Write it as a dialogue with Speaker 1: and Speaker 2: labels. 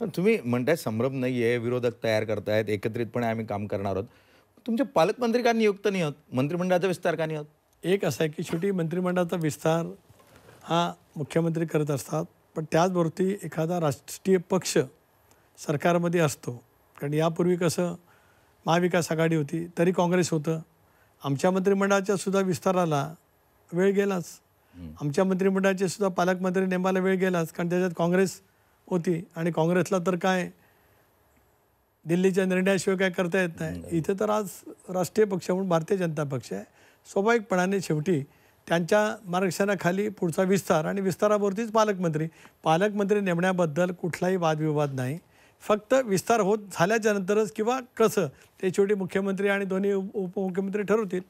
Speaker 1: तुम्ही म्हणताय संभ्रम नाही आहे विरोधक तयार करतायत एकत्रितपणे आम्ही काम करणार आहोत. तुमचे पालकमंत्री का नियुक्त नाही आहोत मंत्रिमंडळाचा विस्तार का नाही आहोत
Speaker 2: एक असं आहे की शेवटी मंत्रिमंडळाचा विस्तार हा मुख्यमंत्री करत असतात पण त्याचबरोबर एखादा राष्ट्रीय पक्ष सरकारमध्ये असतो. कारण यापूर्वी कसं महाविकास आघाडी होती तरी काँग्रेस होतं. आमच्या मंत्रिमंडळाच्या सुद्धा विस्ताराला वेळ गेलाच. आमच्या मंत्रिमंडळाचे सुद्धा पालकमंत्री नेमायला वेळ गेलाच कारण त्याच्यात काँग्रेस होती. आणि काँग्रेसला तर काय? दिल्लीच्या निर्णयाशिवाय काय करता येत नाही. इथे तर आज राष्ट्रीय पक्ष म्हणून भारतीय जनता पक्ष आहे. स्वाभाविकपणाने शेवटी त्यांच्या मार्गदर्शनाखाली पुढचा विस्तार आणि विस्तारावरतीच पालकमंत्री. पालकमंत्री नेमण्याबद्दल कुठलाही वादविवाद नाही. फक्त विस्तार होत झाल्याच्या नंतरच किंवा कसं ते शेवटी मुख्यमंत्री आणि दोन्ही उप उपमुख्यमंत्री ठरवतील.